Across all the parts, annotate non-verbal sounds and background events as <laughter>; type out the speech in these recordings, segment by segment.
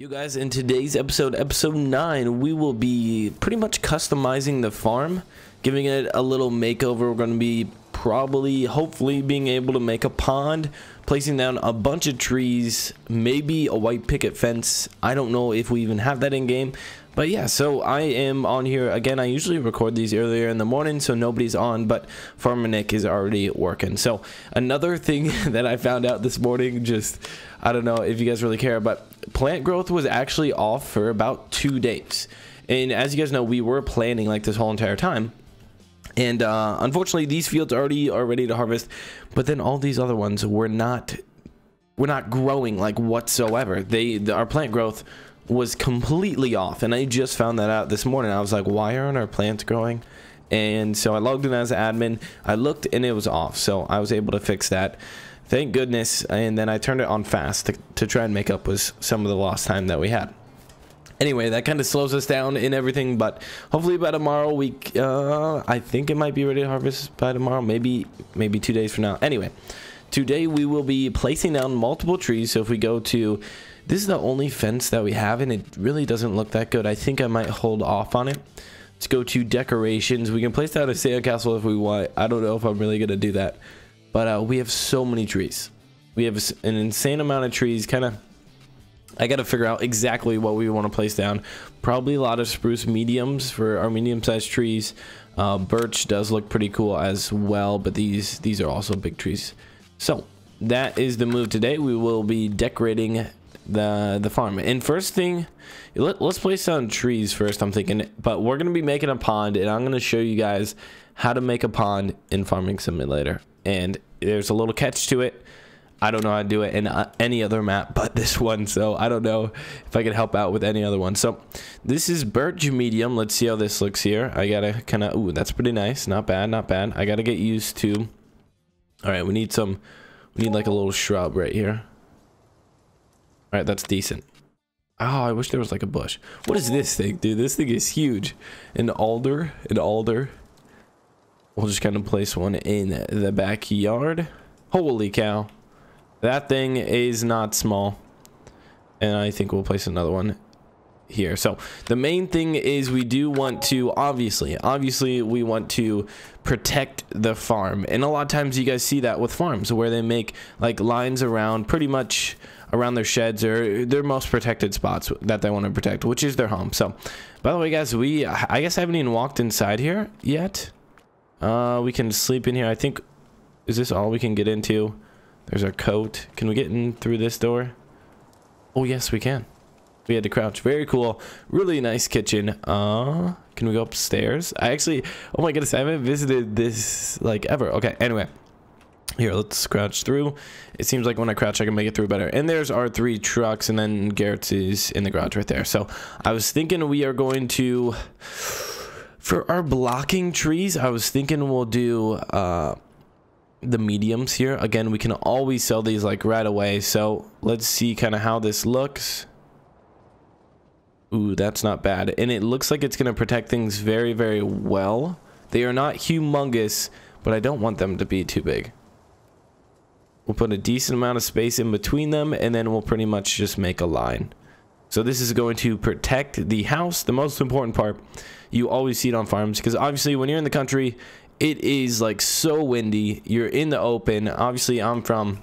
You guys, in today's episode, episode 9, we will be pretty much customizing the farm, giving it a little makeover. We're going to be probably, hopefully, being able to make a pond, placing down a bunch of trees, maybe a white picket fence. I don't know if we even have that in game. But yeah, so I am on here. Again, I usually record these earlier in the morning, so nobody's on, but Farmer Nick is already working. So another thing <laughs> that I found out this morning, just, I don't know if you guys really care, but plant growth was actually off for about two days. And as you guys know, we were planning like this whole entire time. And uh, unfortunately, these fields already are ready to harvest, but then all these other ones were not, were not growing like whatsoever. They, the, our plant growth was completely off, and I just found that out this morning. I was like, why aren't our plants growing? And so I logged in as admin. I looked, and it was off. So I was able to fix that thank goodness and then i turned it on fast to, to try and make up with some of the lost time that we had anyway that kind of slows us down in everything but hopefully by tomorrow we uh, i think it might be ready to harvest by tomorrow maybe maybe two days from now anyway today we will be placing down multiple trees so if we go to this is the only fence that we have and it really doesn't look that good i think i might hold off on it let's go to decorations we can place down a sandcastle if we want i don't know if i'm really gonna do that but uh, we have so many trees. We have an insane amount of trees. Kind of, I got to figure out exactly what we want to place down. Probably a lot of spruce mediums for our medium-sized trees. Uh, birch does look pretty cool as well, but these these are also big trees. So that is the move today. We will be decorating the the farm. And first thing, let, us place down trees first. I'm thinking, but we're gonna be making a pond, and I'm gonna show you guys how to make a pond in Farming Simulator and there's a little catch to it. I don't know how to do it in uh, any other map but this one, so I don't know if I can help out with any other one. So this is birch medium. Let's see how this looks here. I gotta kind of, ooh, that's pretty nice. Not bad, not bad. I gotta get used to. All right, we need some, we need like a little shrub right here. All right, that's decent. Oh, I wish there was like a bush. What is this thing, dude? This thing is huge. An alder, an alder. We'll just kind of place one in the backyard. Holy cow. That thing is not small. And I think we'll place another one here. So the main thing is we do want to, obviously, obviously we want to protect the farm. And a lot of times you guys see that with farms where they make like lines around pretty much around their sheds or their most protected spots that they want to protect, which is their home. So by the way, guys, we, I guess I haven't even walked inside here yet. Uh, we can sleep in here. I think, is this all we can get into? There's our coat. Can we get in through this door? Oh, yes, we can. We had to crouch. Very cool. Really nice kitchen. Uh, can we go upstairs? I actually, oh my goodness, I haven't visited this like ever. Okay, anyway. Here, let's crouch through. It seems like when I crouch, I can make it through better. And there's our three trucks, and then Garrett's is in the garage right there. So I was thinking we are going to for our blocking trees, I was thinking we'll do uh, the mediums here. Again, we can always sell these like right away. So let's see kind of how this looks. Ooh, that's not bad. And it looks like it's going to protect things very, very well. They are not humongous, but I don't want them to be too big. We'll put a decent amount of space in between them, and then we'll pretty much just make a line. So this is going to protect the house, the most important part you always see it on farms because obviously when you're in the country it is like so windy you're in the open obviously i'm from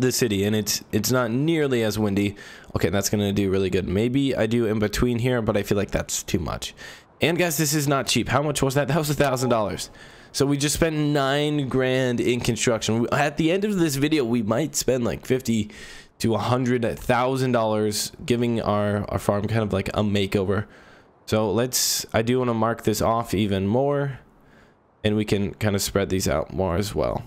the city and it's it's not nearly as windy. Okay that's gonna do really good. Maybe i do in between here but i feel like that's too much. And guys this is not cheap. How much was that? That was a thousand dollars. So we just spent nine grand in construction. At the end of this video we might spend like 50 to a hundred thousand dollars giving our our farm kind of like a makeover. So let's, I do want to mark this off even more and we can kind of spread these out more as well.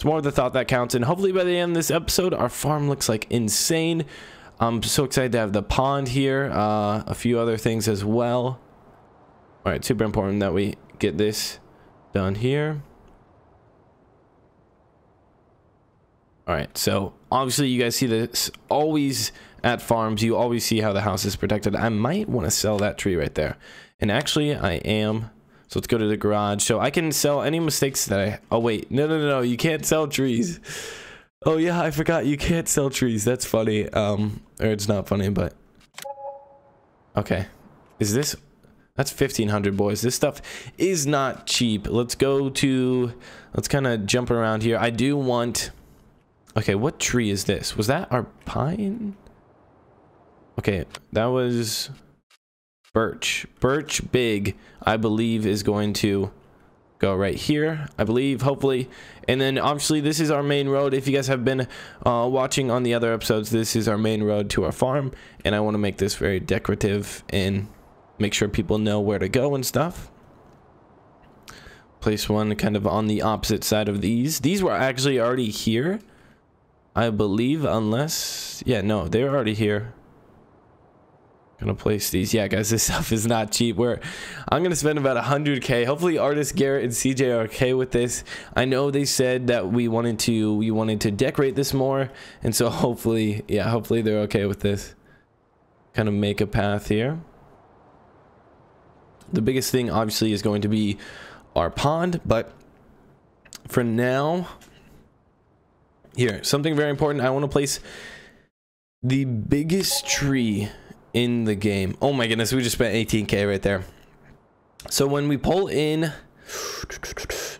It's more of the thought that counts. And hopefully by the end of this episode, our farm looks like insane. I'm so excited to have the pond here. Uh, a few other things as well. All right, super important that we get this done here. All right, so obviously you guys see this always at farms, you always see how the house is protected. I might want to sell that tree right there. And actually, I am. So let's go to the garage. So I can sell any mistakes that I... Oh, wait. No, no, no, no. You can't sell trees. Oh yeah, I forgot you can't sell trees. That's funny. Um, or it's not funny, but okay. Is this? That's fifteen hundred boys. This stuff is not cheap. Let's go to. Let's kind of jump around here. I do want. Okay, what tree is this? Was that our pine? Okay, that was birch. Birch big, I believe, is going to go right here i believe hopefully. And then obviously this is our main road. If you guys have been uh, watching on the other episodes this is our main road to our farm. And i want to make this very decorative and make sure people know where to go and stuff. Place one kind of on the opposite side of these. These were actually already here i believe unless yeah no they're already here gonna place these. Yeah guys this <laughs> stuff is not cheap. Where i'm gonna spend about 100k hopefully artist garrett and cj are okay with this. I know they said that we wanted to we wanted to decorate this more and so <laughs> hopefully yeah hopefully they're okay with this. Kind of make a path here. The biggest thing obviously is going to be our pond but for now here something very important. I want to place the biggest tree in the game. Oh my goodness, we just spent 18k right there. So when we pull in,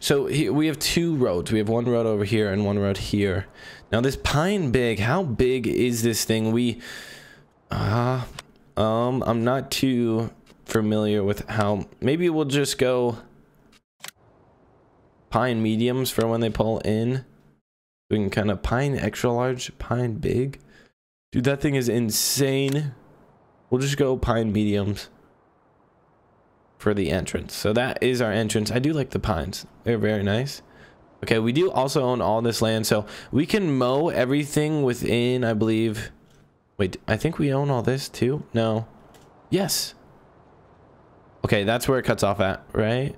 so we have two roads. We have one road over here and one road here. Now this pine big, how big is this thing? We, uh, um, I'm not too familiar with how, maybe we'll just go pine mediums for when they pull in. We can kind of pine extra large, pine big. Dude, that thing is insane. We'll just go pine mediums for the entrance. So that is our entrance. I do like the pines. They're very nice. Okay, we do also own all this land, so we can mow everything within, I believe... Wait, I think we own all this too? No. Yes. Okay, that's where it cuts off at, right?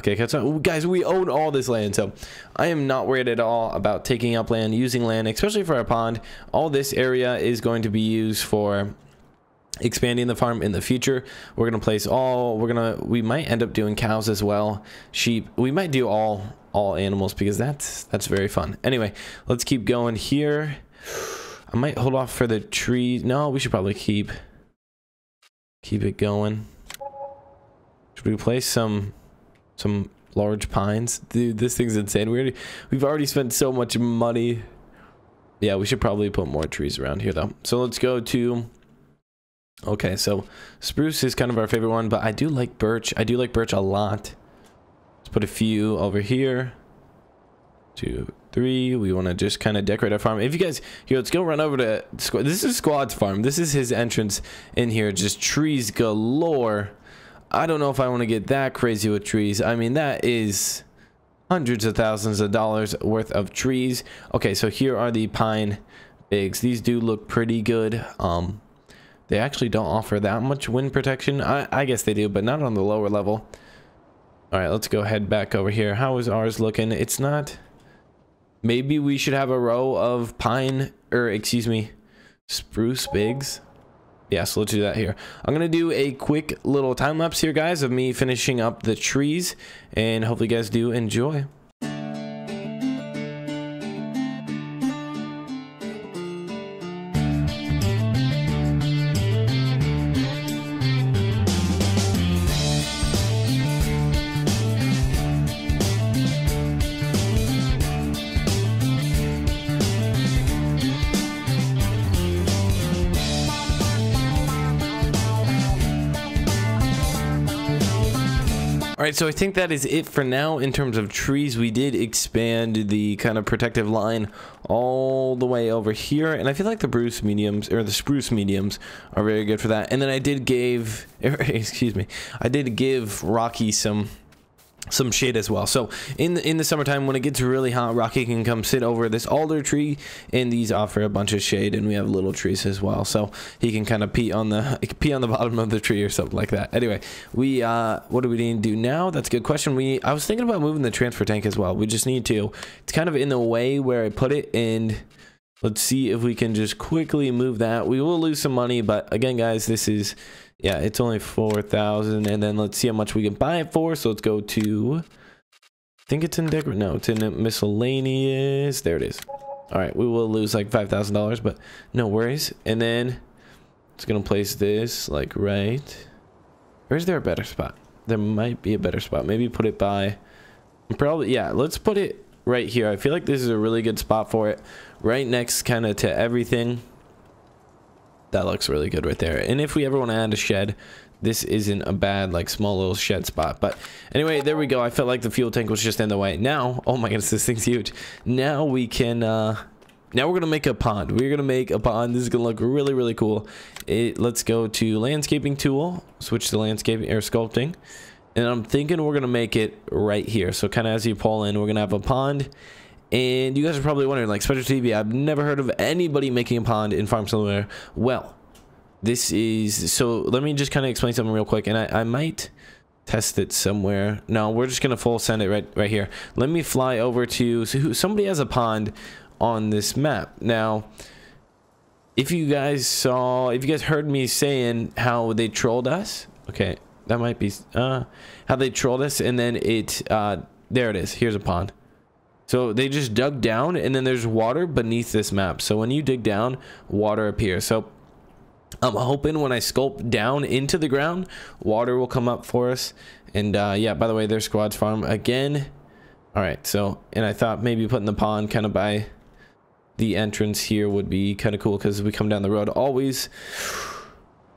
Okay. Guys, we own all this land, so I am not worried at all about taking up land, using land, especially for our pond. All this area is going to be used for expanding the farm in the future. We're gonna place all we're gonna we might end up doing cows as well sheep. We might do all all animals because that's that's very fun. Anyway let's keep going here. I might hold off for the tree no we should probably keep keep it going. Should we place some some large pines. Dude, this thing's insane. We already, we've already spent so much money. Yeah, we should probably put more trees around here though. So let's go to Okay, so spruce is kind of our favorite one, but I do like birch. I do like birch a lot. Let's put a few over here. Two, three. We want to just kind of decorate our farm. If you guys, here, let's go run over to, Squad. this is Squad's farm. This is his entrance in here. Just trees galore. I don't know if I want to get that crazy with trees. I mean, that is hundreds of thousands of dollars worth of trees. Okay, so here are the pine bigs. These do look pretty good. Um, they actually don't offer that much wind protection. I, I guess they do, but not on the lower level. All right, let's go head back over here. How is ours looking? It's not... Maybe we should have a row of pine, or excuse me, spruce bigs yeah, so let's do that here. I'm going to do a quick little time lapse here, guys, of me finishing up the trees, and hopefully you guys do enjoy. So I think that is it for now in terms of trees. We did expand the kind of protective line all the way over here, and I feel like the Bruce mediums or the spruce mediums are very good for that. And then I did give, <laughs> excuse me, I did give Rocky some some shade as well. So in the, in the summertime when it gets really hot, Rocky can come sit over this alder tree and these offer a bunch of shade and we have little trees as well. So he can kind of pee on the <laughs> pee on the <laughs> bottom of the tree or something like that. Anyway, we uh what do we need to do now? That's a good question. We I was thinking about moving the transfer tank as well. We just need to. It's kind of in the way where I put it and let's see if we can just quickly move that. We will lose some money, but again guys, this is yeah, it's only 4,000. And then let's see how much we can buy it for. So let's go to think it's in decor. No, it's in miscellaneous. There it is. All right, we will lose like $5,000, but no worries. And then it's going to place this like right. Where's there a better spot? There might be a better spot. Maybe put it by, probably, yeah, let's put it right here. I feel like this is a really good spot for it. Right next kind of to everything. That looks really good right there. And if we ever want to add a shed, this isn't a bad like small little shed spot. But anyway there we go. I felt like the fuel tank was just in the way. Now oh my goodness this thing's huge. Now we can uh now we're gonna make a pond. We're gonna make a pond. This is gonna look really really cool. It let's go to landscaping tool. Switch to landscaping air sculpting and i'm thinking we're gonna make it right here. So kind of as you pull in we're gonna have a pond. And you guys are probably wondering like Spencer TV i've never heard of anybody making a pond in farm simulator well this is so let me just kind of explain something real quick and I, I might test it somewhere. No we're just gonna full send it right right here. Let me fly over to so somebody has a pond on this map. Now if you guys saw if you guys heard me saying how they trolled us okay that might be uh how they trolled us and then it uh there it is here's a pond so they just dug down and then there's water beneath this map so when you dig down water appears so I'm hoping when I sculpt down into the ground, water will come up for us. And uh, yeah, by the way, there's Squad's Farm again. All right, so, and I thought maybe putting the pond kind of by the entrance here would be kind of cool because we come down the road always.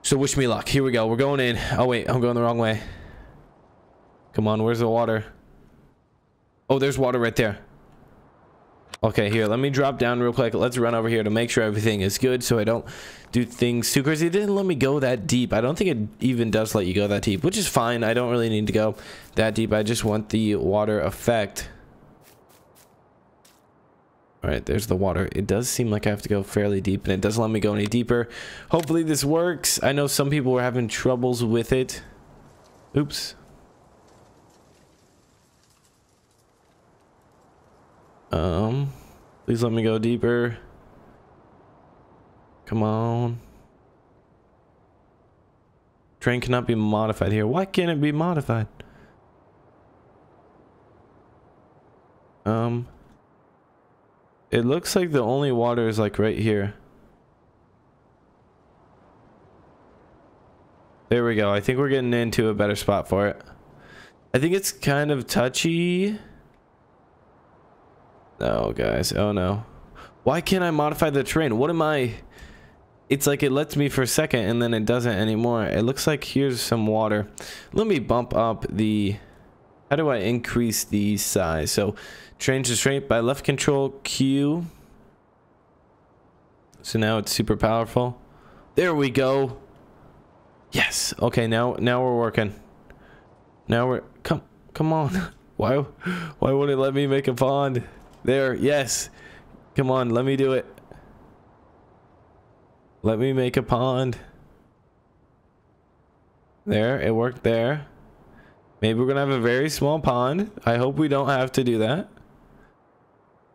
So wish me luck. Here we go. We're going in. Oh, wait, I'm going the wrong way. Come on, where's the water? Oh, there's water right there. Okay, here, let me drop down real quick. Let's run over here to make sure everything is good so I don't do things too crazy. It didn't let me go that deep. I don't think it even does let you go that deep, which is fine. I don't really need to go that deep. I just want the water effect. All right, there's the water. It does seem like I have to go fairly deep, and it doesn't let me go any deeper. Hopefully this works. I know some people were having troubles with it. Oops. Um, please let me go deeper. Come on. Terrain cannot be modified here. Why can't it be modified? Um, it looks like the only water is like right here. There we go. I think we're getting into a better spot for it. I think it's kind of touchy. Oh, guys. Oh, no. Why can't I modify the terrain? What am I... It's like it lets me for a second and then it doesn't anymore. It looks like here's some water. Let me bump up the... How do I increase the size? So, change the shape by left control Q. So now it's super powerful. There we go. Yes. Okay, now now we're working. Now we're come come on. <laughs> Why why won't it let me make a pond? There, yes. Come on, let me do it. Let me make a pond. There, it worked there. Maybe we're gonna have a very small pond. I hope we don't have to do that.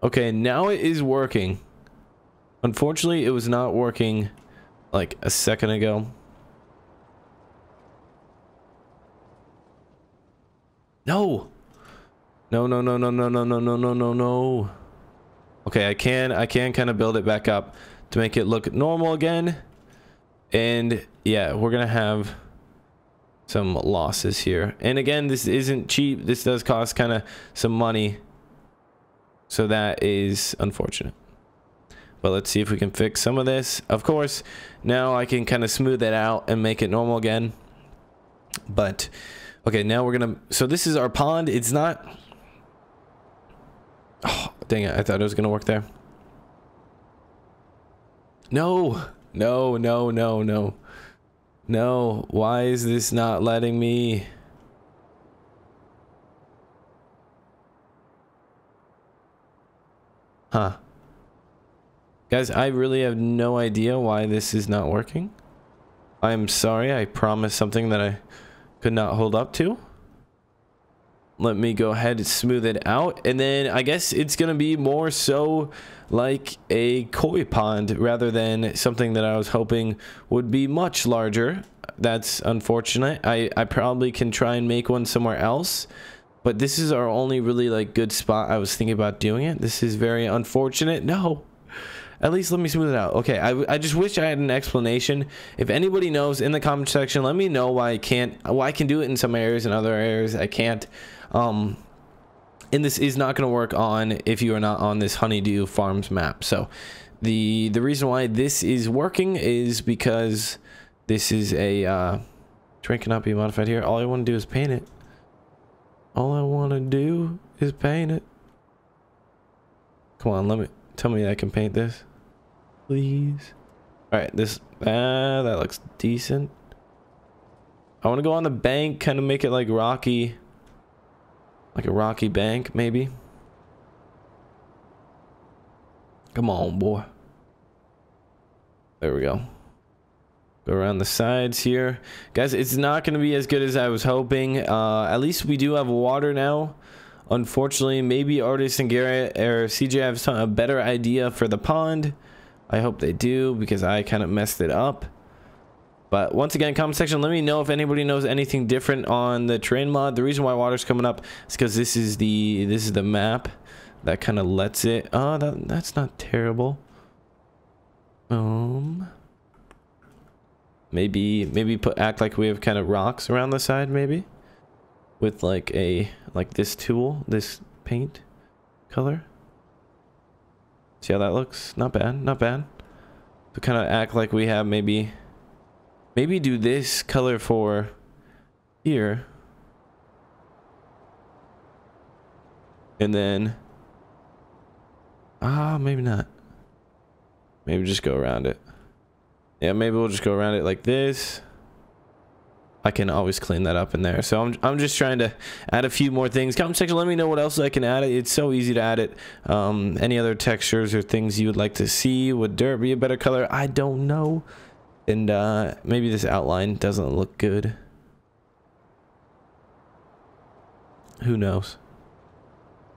Okay, now it is working. Unfortunately, it was not working like a second ago. No! No, no, no, no, no, no, no, no, no, no, no. Okay, I can, I can kind of build it back up to make it look normal again. And yeah, we're going to have some losses here. And again, this isn't cheap. This does cost kind of some money. So that is unfortunate. But let's see if we can fix some of this. Of course, now I can kind of smooth it out and make it normal again. But, okay, now we're going to... So this is our pond. It's not Oh, dang it. I thought it was going to work there. No. No, no, no, no. No. Why is this not letting me? Huh. Guys, I really have no idea why this is not working. I'm sorry. I promised something that I could not hold up to let me go ahead and smooth it out. And then i guess it's gonna be more so like a koi pond rather than something that i was hoping would be much larger. That's unfortunate. I i probably can try and make one somewhere else but this is our only really like good spot I was thinking about doing it. This is very unfortunate. No at least let me smooth it out. Okay I, I just wish I had an explanation. If anybody knows in the comment section let me know why I can't why I can do it in some areas and other areas I can't. Um and this is not going to work on if you are not on this honeydew farms map. So the the reason why this is working is because this is a uh terrain cannot be modified here. All I want to do is paint it. All I want to do is paint it. Come on let me tell me I can paint this please all right this ah that looks decent I want to go on the bank kind of make it like rocky like a rocky bank, maybe. Come on, boy. There we go. Go around the sides here. Guys, it's not going to be as good as I was hoping. Uh, at least we do have water now. Unfortunately, maybe Artist and Garrett or CJ have some, a better idea for the pond. I hope they do because I kind of messed it up. But once again, comment section, let me know if anybody knows anything different on the terrain mod. The reason why water's coming up is because this is the this is the map that kind of lets it. Oh, that that's not terrible. Um, maybe maybe put act like we have kind of rocks around the side, maybe with like a like this tool, this paint color. See how that looks? Not bad, not bad. To kind of act like we have maybe Maybe do this color for here. And then... Ah, maybe not. Maybe just go around it. Yeah, maybe we'll just go around it like this. I can always clean that up in there. So I'm, I'm just trying to add a few more things. Comment section, let me know what else I can add. It's so easy to add it. Um, any other textures or things you would like to see? Would dirt be a better color? I don't know. And uh, maybe this outline doesn't look good. Who knows?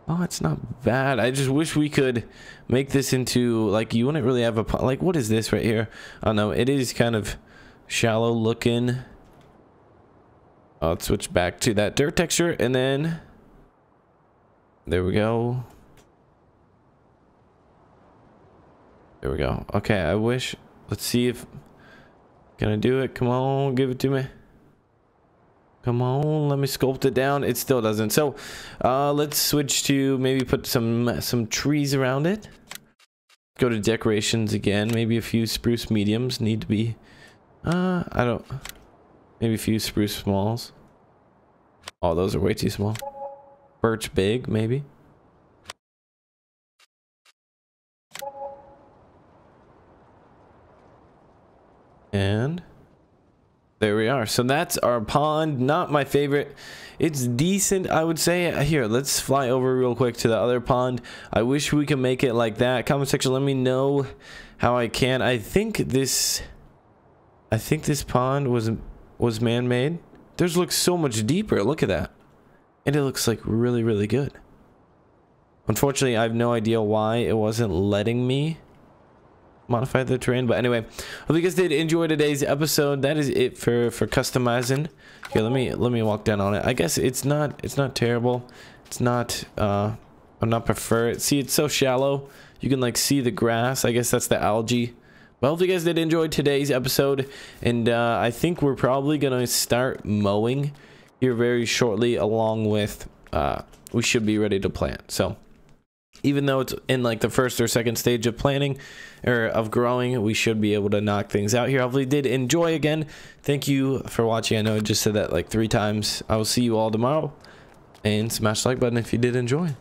Oh, it's not bad. I just wish we could make this into, like, you wouldn't really have a, like, what is this right here? I don't know. It is kind of shallow looking. I'll switch back to that dirt texture and then there we go. There we go. Okay, I wish, let's see if can I do it? Come on, give it to me. Come on, let me sculpt it down. It still doesn't. So uh, let's switch to maybe put some some trees around it. Go to decorations again. Maybe a few spruce mediums need to be. Uh, I don't. Maybe a few spruce smalls. Oh, those are way too small. Birch big, maybe. And there we are. So that's our pond. Not my favorite. It's decent, I would say. Here, let's fly over real quick to the other pond. I wish we could make it like that. Comment section, let me know how I can. I think this... I think this pond was was man-made. Theirs looks so much deeper. Look at that. And it looks like really, really good. Unfortunately, I have no idea why it wasn't letting me modify the terrain but anyway hope you guys did enjoy today's episode that is it for for customizing here let me let me walk down on it i guess it's not it's not terrible it's not uh i'm not prefer it see it's so shallow you can like see the grass i guess that's the algae well if you guys did enjoy today's episode and uh i think we're probably gonna start mowing here very shortly along with uh we should be ready to plant. So even though it's in like the first or second stage of planting or of growing we should be able to knock things out here. Hopefully did enjoy again. Thank you for watching. I know i just said that like three times. I will see you all tomorrow and smash the like button if you did enjoy